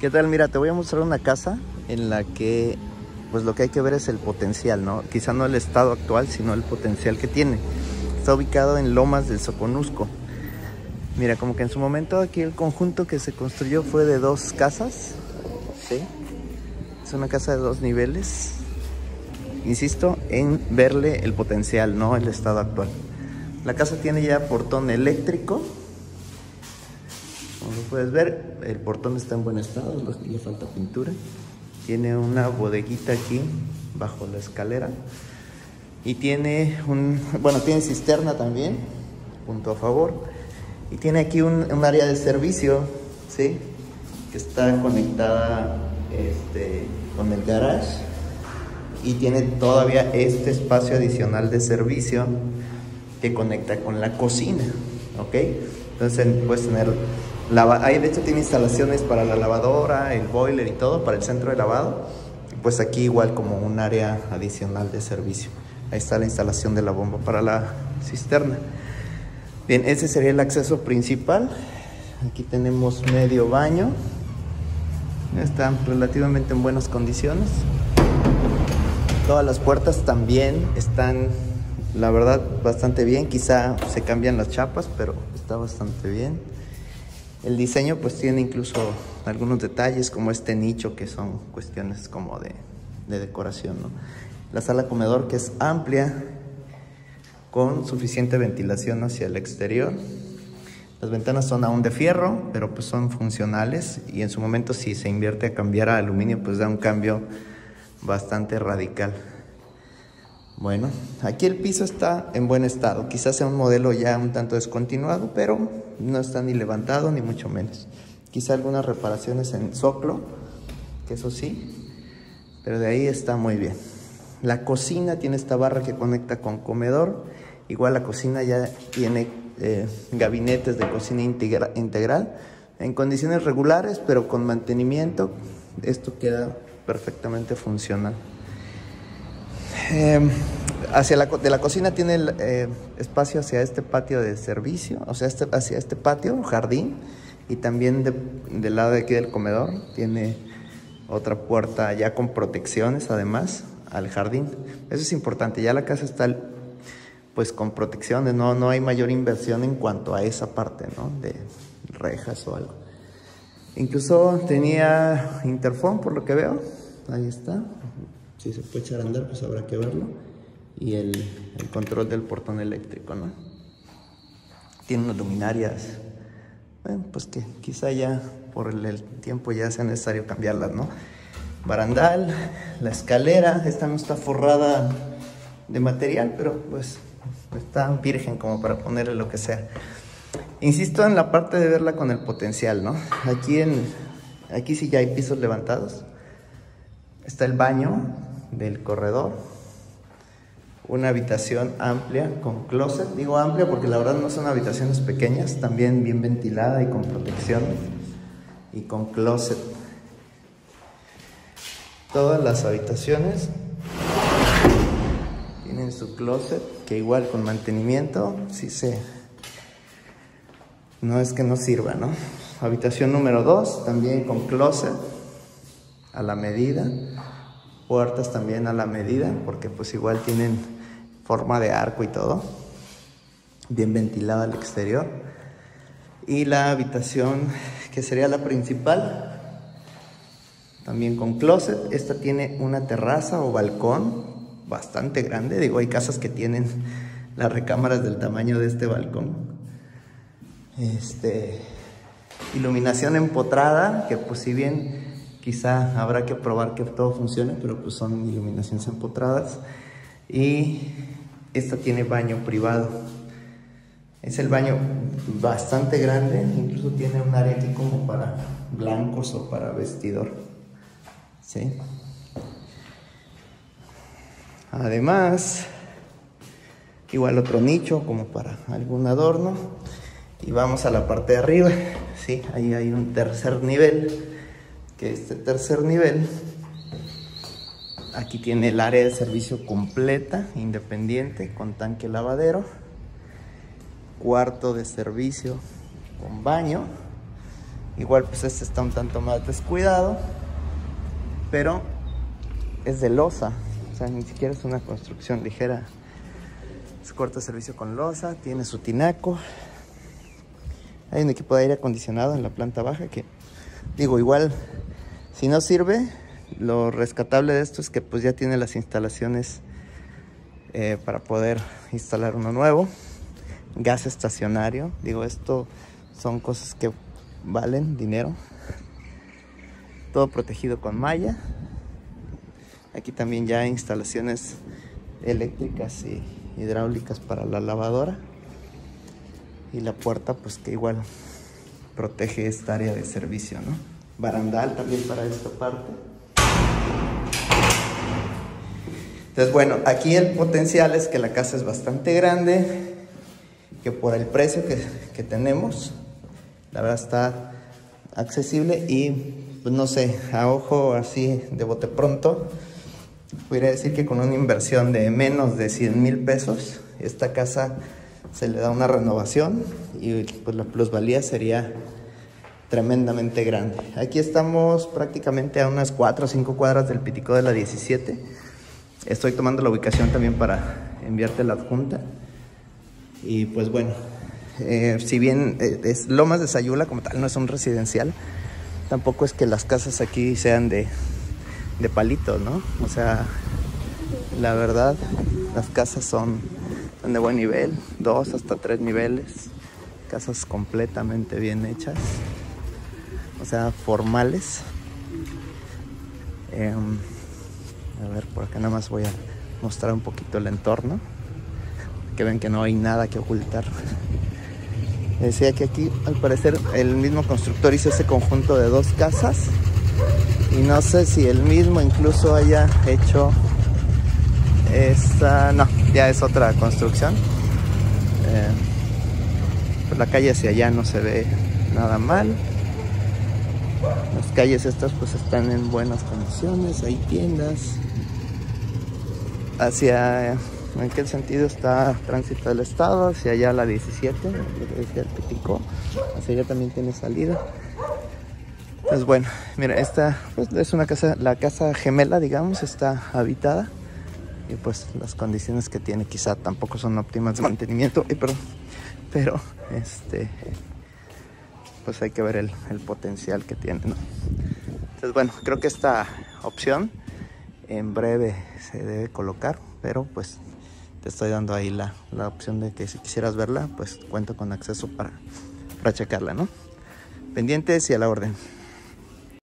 ¿Qué tal? Mira, te voy a mostrar una casa en la que pues lo que hay que ver es el potencial, ¿no? Quizá no el estado actual, sino el potencial que tiene. Está ubicado en Lomas del Soconusco. Mira, como que en su momento aquí el conjunto que se construyó fue de dos casas, ¿sí? Es una casa de dos niveles. Insisto en verle el potencial, no el estado actual. La casa tiene ya portón eléctrico. Puedes ver, el portón está en buen estado, le falta pintura. Tiene una bodeguita aquí bajo la escalera. Y tiene un, bueno, tiene cisterna también, punto a favor. Y tiene aquí un, un área de servicio, ¿sí? Que está conectada este, con el garage. Y tiene todavía este espacio adicional de servicio que conecta con la cocina, ¿ok? Entonces puedes tener, lava, ahí de hecho tiene instalaciones para la lavadora, el boiler y todo, para el centro de lavado. Pues aquí igual como un área adicional de servicio. Ahí está la instalación de la bomba para la cisterna. Bien, ese sería el acceso principal. Aquí tenemos medio baño. Están relativamente en buenas condiciones. Todas las puertas también están la verdad bastante bien. Quizá se cambian las chapas, pero está bastante bien. El diseño pues tiene incluso algunos detalles como este nicho que son cuestiones como de, de decoración. La sala comedor que es amplia con suficiente ventilación hacia el exterior. Las ventanas son aún de fierro, pero pues son funcionales y en su momento si se invierte a cambiar a aluminio pues da un cambio bastante radical. Bueno, aquí el piso está en buen estado. Quizás sea un modelo ya un tanto descontinuado, pero no está ni levantado ni mucho menos. Quizá algunas reparaciones en zoclo, que eso sí, pero de ahí está muy bien. La cocina tiene esta barra que conecta con comedor. Igual la cocina ya tiene eh, gabinetes de cocina integra integral en condiciones regulares, pero con mantenimiento. Esto queda perfectamente funcional. Eh, hacia la, de la cocina tiene eh, espacio hacia este patio de servicio, o sea, este, hacia este patio, jardín, y también de, del lado de aquí del comedor tiene otra puerta ya con protecciones además al jardín. Eso es importante, ya la casa está pues con protecciones, no, no hay mayor inversión en cuanto a esa parte, ¿no? De rejas o algo. Incluso tenía interfón por lo que veo, ahí está, si se puede echar a andar, pues habrá que verlo. Y el, control del portón eléctrico, ¿no? Tiene unas luminarias, bueno, pues que quizá ya por el, el, tiempo ya sea necesario cambiarlas, ¿no? Barandal, la escalera, esta no está forrada de material, pero pues está virgen como para ponerle lo que sea. Insisto en la parte de verla con el potencial, ¿no? Aquí, en, aquí sí ya hay pisos levantados. Está el baño, del corredor. Una habitación amplia con closet. Digo amplia porque la verdad no son habitaciones pequeñas, también bien ventilada y con protección. Y con closet. Todas las habitaciones tienen su closet, que igual con mantenimiento, sí se... No es que no sirva, ¿no? Habitación número 2, también con closet, a la medida puertas también a la medida, porque pues igual tienen forma de arco y todo, bien ventilada al exterior. Y la habitación que sería la principal, también con closet. Esta tiene una terraza o balcón bastante grande, digo, hay casas que tienen las recámaras del tamaño de este balcón. Este, iluminación empotrada, que pues si bien Quizá habrá que probar que todo funcione, pero pues son iluminaciones empotradas. Y esta tiene baño privado. Es el baño bastante grande, incluso tiene un área aquí como para blancos o para vestidor. ¿Sí? Además, igual otro nicho como para algún adorno. Y vamos a la parte de arriba. Sí, ahí hay un tercer nivel que este tercer nivel aquí tiene el área de servicio completa, independiente, con tanque lavadero, cuarto de servicio con baño Igual pues este está un tanto más descuidado, pero es de losa, o sea, ni siquiera es una construcción ligera. Es corto servicio con losa, tiene su tinaco. Hay un equipo de aire acondicionado en la planta baja que, digo, igual, si no sirve, lo rescatable de esto es que pues ya tiene las instalaciones eh, para poder instalar uno nuevo. Gas estacionario, digo, esto son cosas que valen dinero. Todo protegido con malla. Aquí también ya hay instalaciones eléctricas y hidráulicas para la lavadora. Y la puerta pues que igual protege esta área de servicio, ¿no? Barandal también para esta parte. Entonces, bueno, aquí el potencial es que la casa es bastante grande, que por el precio que, que tenemos, la verdad está accesible y, pues no sé, a ojo así de bote pronto, podría decir que con una inversión de menos de 100 mil pesos, esta casa se le da una renovación y pues la plusvalía sería tremendamente grande. Aquí estamos prácticamente a unas 4 o 5 cuadras del Pitico de la 17. Estoy tomando la ubicación también para enviarte la adjunta. Y pues bueno, eh, si bien eh, es Lomas de Sayula como tal, no es un residencial, tampoco es que las casas aquí sean de, de palitos, ¿no? O sea, la verdad, las casas son, son de buen nivel, dos hasta tres niveles, casas completamente bien hechas, o sea, formales. Em, a ver, por acá nada más voy a mostrar un poquito el entorno. Que ven que no hay nada que ocultar. Decía que aquí al parecer el mismo constructor hizo ese conjunto de dos casas. Y no sé si el mismo incluso haya hecho esta... No, ya es otra construcción. Eh, pues la calle hacia allá no se ve nada mal. Las calles estas pues están en buenas condiciones, hay tiendas. Hacia, en aquel sentido está Tránsito del Estado, hacia allá la 17, decía el Pitico, hacia allá también tiene salida. Pues bueno, mira, esta pues, es una casa, la casa gemela, digamos, está habitada. Y pues las condiciones que tiene quizá tampoco son óptimas de mantenimiento, pero, pero este pues hay que ver el, el potencial que tiene, ¿no? Entonces, bueno, creo que esta opción en breve se debe colocar, pero pues te estoy dando ahí la, la opción de que si quisieras verla, pues cuento con acceso para, para checarla, ¿no? Pendientes y a la orden.